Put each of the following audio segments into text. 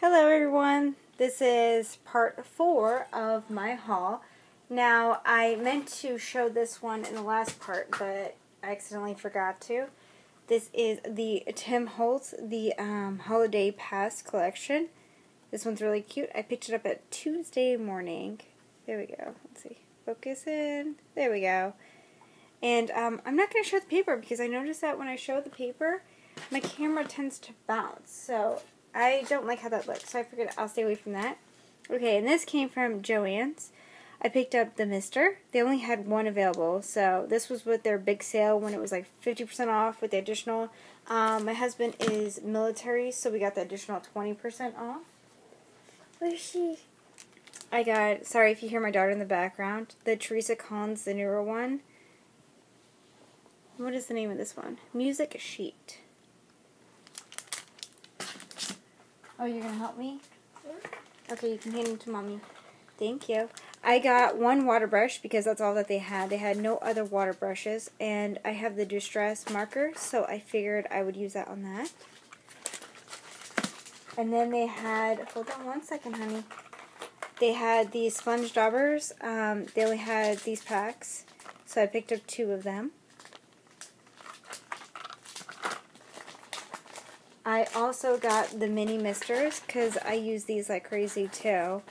Hello everyone, this is part four of my haul. Now, I meant to show this one in the last part, but I accidentally forgot to. This is the Tim Holtz, the um, Holiday Pass collection. This one's really cute. I picked it up at Tuesday morning. There we go. Let's see. Focus in. There we go. And um, I'm not going to show the paper because I noticed that when I show the paper, my camera tends to bounce. So I don't like how that looks, so I figured I'll stay away from that. Okay, and this came from Joann's. I picked up the Mister. They only had one available, so this was with their big sale when it was like 50% off with the additional. Um, my husband is military, so we got the additional 20% off. Where's she? I got, sorry if you hear my daughter in the background, the Teresa Collins, the newer one. What is the name of this one? Music Sheet. Oh, you're going to help me? Yeah. Okay, you can hand them to mommy. Thank you. I got one water brush because that's all that they had. They had no other water brushes, and I have the Distress marker, so I figured I would use that on that. And then they had, hold on one second, honey. They had these sponge daubers. Um, they only had these packs, so I picked up two of them. I also got the mini misters because I use these like crazy too.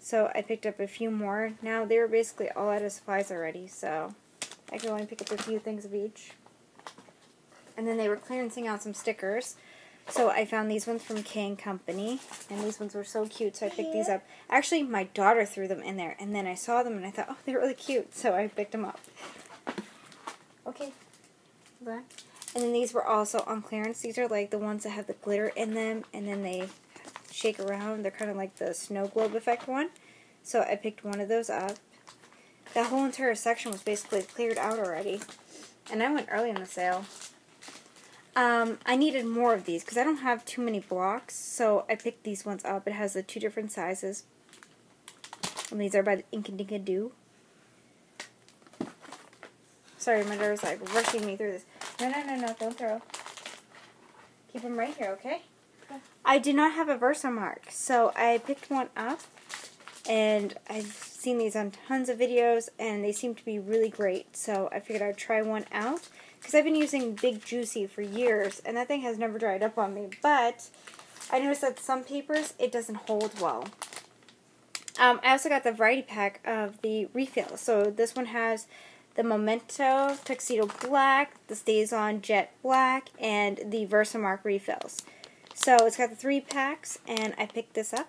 So I picked up a few more. Now they were basically all out of supplies already, so I could only pick up a few things of each. And then they were clearancing out some stickers. So I found these ones from K & Company, and these ones were so cute, so I picked these up. Actually, my daughter threw them in there, and then I saw them, and I thought, oh, they're really cute, so I picked them up. Okay. On. And then these were also on clearance. These are like the ones that have the glitter in them, and then they shake around. They're kind of like the snow globe effect one. So I picked one of those up. That whole entire section was basically cleared out already. And I went early in the sale. Um, I needed more of these because I don't have too many blocks. So I picked these ones up. It has the two different sizes. And these are by the Inkadinkado. Sorry, my daughter's like rushing me through this. No, no, no, no, don't throw. Keep them right here, okay? I do not have a Versamark, so I picked one up, and I've seen these on tons of videos, and they seem to be really great, so I figured I'd try one out, because I've been using Big Juicy for years, and that thing has never dried up on me, but I noticed that some papers, it doesn't hold well. Um, I also got the variety pack of the refills, so this one has the Memento Tuxedo Black, the StazOn Jet Black, and the Versamark refills. So it's got the three packs, and I picked this up.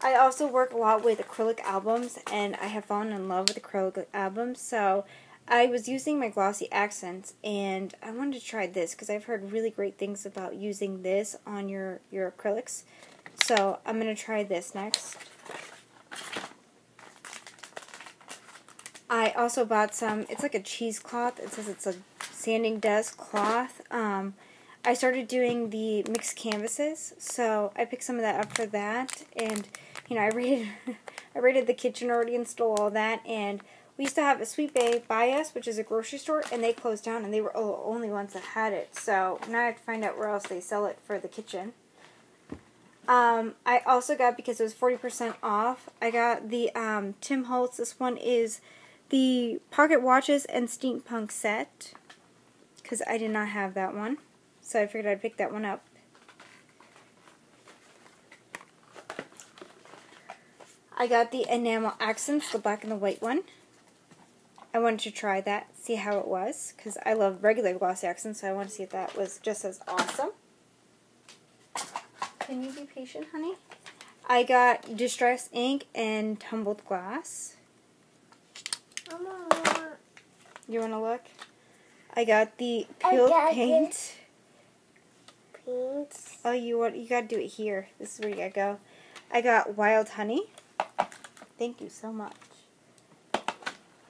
I also work a lot with acrylic albums, and I have fallen in love with acrylic albums, so I was using my glossy accents, and I wanted to try this because I've heard really great things about using this on your, your acrylics. So I'm going to try this next. I also bought some, it's like a cheesecloth. It says it's a sanding desk cloth. Um, I started doing the mixed canvases, so I picked some of that up for that. And, you know, I rated, I rated the kitchen already and stole all that. And we used to have a Sweetbay by us, which is a grocery store, and they closed down, and they were the only ones that had it. So now I have to find out where else they sell it for the kitchen. Um, I also got, because it was 40% off, I got the um, Tim Holtz. This one is the Pocket Watches and Steampunk set because I did not have that one. So I figured I'd pick that one up. I got the enamel accents, the black and the white one. I wanted to try that, see how it was, because I love regular glossy accents, so I wanted to see if that was just as awesome. Can you be patient, honey? I got Distress Ink and Tumbled Glass. You want to look? I got the peel paint. Paint. Oh, you want you got to do it here. This is where you got to go. I got Wild Honey. Thank you so much.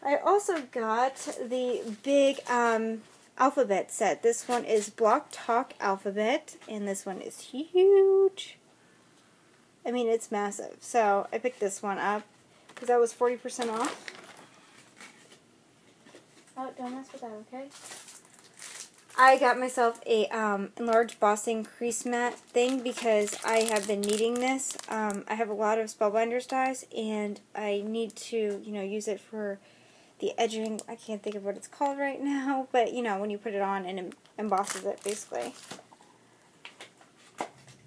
I also got the big um, alphabet set. This one is Block Talk Alphabet, and this one is huge. I mean, it's massive. So I picked this one up because that was 40% off. Oh, don't mess with that, okay? I got myself a um, enlarged bossing crease mat thing because I have been needing this. Um, I have a lot of Spellbinders dies and I need to, you know, use it for the edging. I can't think of what it's called right now, but you know, when you put it on and it embosses it basically.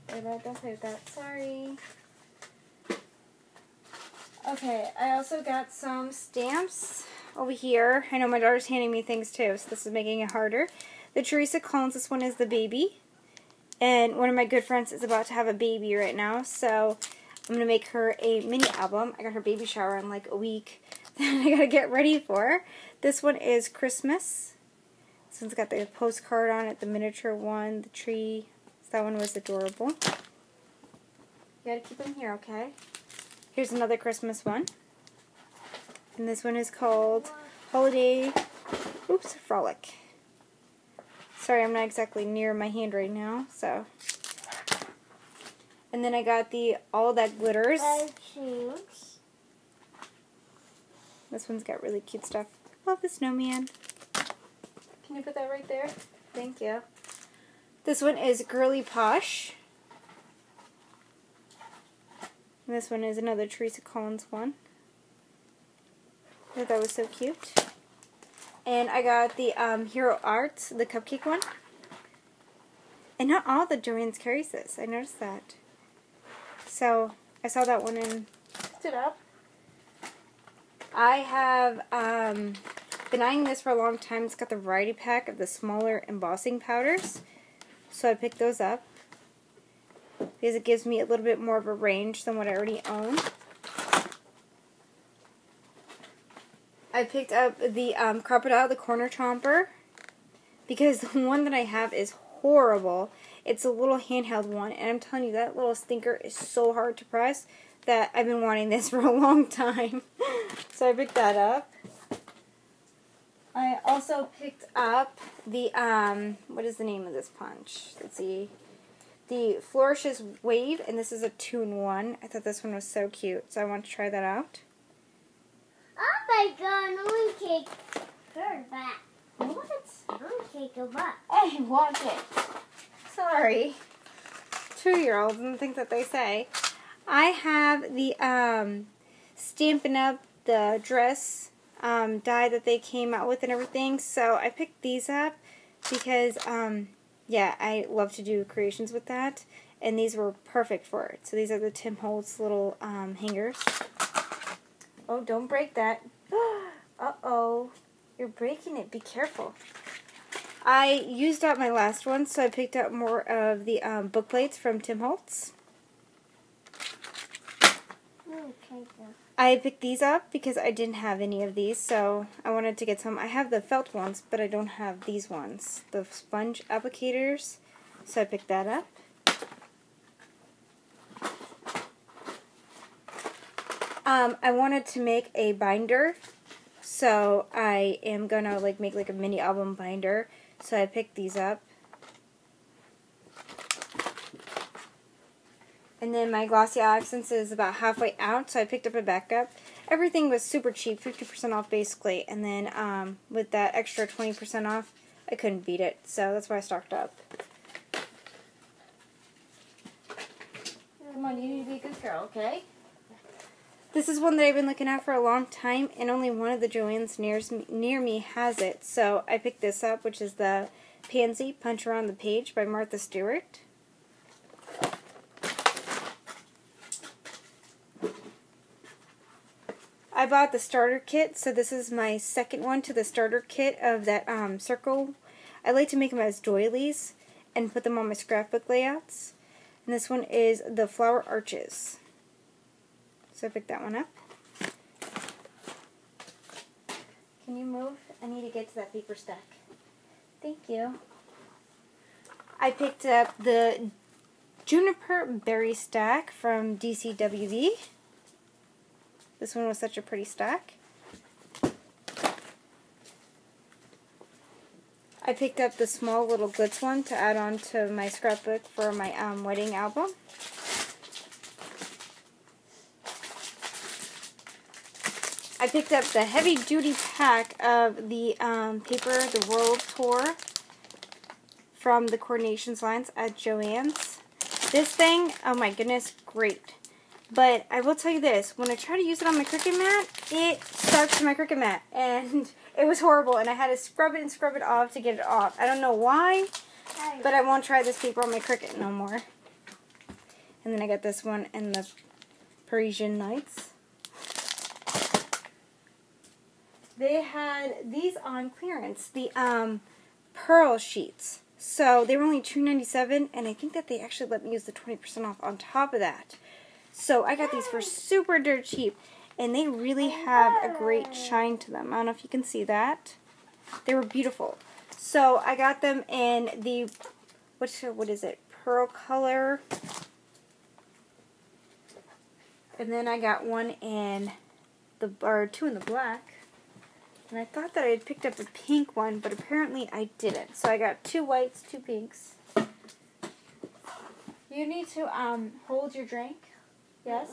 Don't play with that. Sorry. Okay, I also got some stamps over here. I know my daughter's handing me things too, so this is making it harder. The Teresa Collins, this one is the baby. And one of my good friends is about to have a baby right now, so I'm going to make her a mini album. I got her baby shower in like a week that I got to get ready for. This one is Christmas. This one's got the postcard on it, the miniature one, the tree. So that one was adorable. You got to keep them here, okay? Here's another Christmas one. And this one is called Holiday, oops, Frolic. Sorry, I'm not exactly near my hand right now, so. And then I got the All That Glitters. This one's got really cute stuff. Love the snowman. Can you put that right there? Thank you. This one is Girly Posh. And this one is another Teresa Collins one. I that was so cute. And I got the um, Hero Arts, the cupcake one. And not all the Joann's carries this. I noticed that. So I saw that one and picked it up. I have um, been eyeing this for a long time. It's got the variety pack of the smaller embossing powders. So I picked those up because it gives me a little bit more of a range than what I already own. I picked up the um, Crop-A-Dile, the Corner Chomper, because the one that I have is horrible. It's a little handheld one, and I'm telling you, that little stinker is so hard to press that I've been wanting this for a long time. so I picked that up. I also picked up the, um, what is the name of this punch? Let's see. The Flourishes Wave, and this is a two-in-one. I thought this one was so cute, so I want to try that out. Oh my god, no one cake her back. What? No one cake her back. Hey, watch it. Sorry. Two-year-olds and the things that they say. I have the um, Stampin' Up! the dress um, die that they came out with and everything. So I picked these up because, um, yeah, I love to do creations with that. And these were perfect for it. So these are the Tim Holtz little um, hangers. Oh, don't break that. Uh-oh. You're breaking it. Be careful. I used up my last one, so I picked up more of the um, book plates from Tim Holtz. Okay, I picked these up because I didn't have any of these, so I wanted to get some. I have the felt ones, but I don't have these ones, the sponge applicators, so I picked that up. Um, I wanted to make a binder, so I am gonna like make like a mini album binder. So I picked these up. And then my glossy accents is about halfway out, so I picked up a backup. Everything was super cheap, 50% off basically. And then um, with that extra 20% off, I couldn't beat it. So that's why I stocked up. Come on, you need to be a good girl, okay? This is one that I've been looking at for a long time, and only one of the Joann's near, near me has it. So I picked this up, which is the Pansy Punch Around the Page by Martha Stewart. I bought the starter kit, so this is my second one to the starter kit of that um, circle. I like to make them as doilies and put them on my scrapbook layouts. And this one is the Flower Arches. So I picked that one up. Can you move? I need to get to that paper stack. Thank you. I picked up the Juniper Berry Stack from DCWV. This one was such a pretty stack. I picked up the small little glitz one to add on to my scrapbook for my um, wedding album. I picked up the heavy duty pack of the um, paper, the World Tour. from the Coordinations lines at Joann's. This thing, oh my goodness, great. But I will tell you this, when I try to use it on my Cricut mat, it stuck to my Cricut mat. And it was horrible, and I had to scrub it and scrub it off to get it off. I don't know why, but I won't try this paper on my Cricut no more. And then I got this one and the Parisian Nights. They had these on clearance, the um, pearl sheets. So they were only $2.97, and I think that they actually let me use the 20% off on top of that. So I got these for super dirt cheap, and they really have a great shine to them. I don't know if you can see that. They were beautiful. So I got them in the, what's, what is it, pearl color. And then I got one in the, or two in the black. And I thought that I had picked up a pink one, but apparently I didn't. So I got two whites, two pinks. You need to um hold your drink. Yes?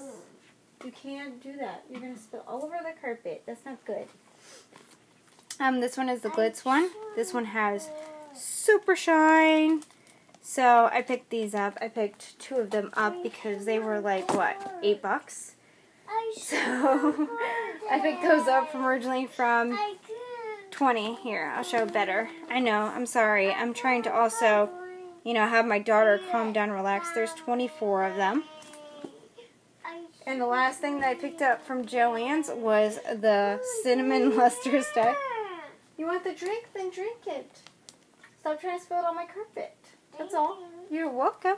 You can't do that. You're going to spill all over the carpet. That's not good. Um, this one is the glitz one. This one has super shine. So I picked these up. I picked two of them up because they were like, what, eight bucks? So I picked those up from originally from 20. Here, I'll show better. I know, I'm sorry. I'm trying to also, you know, have my daughter calm down, relax. There's 24 of them. And the last thing that I picked up from Joann's was the cinnamon luster stick. You want the drink? Then drink it. Stop trying to spill it on my carpet. That's all. You're welcome.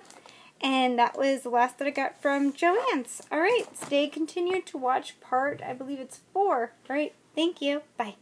And that was the last that I got from Joann's. All right, stay continued to watch part, I believe it's four, right? Thank you. Bye.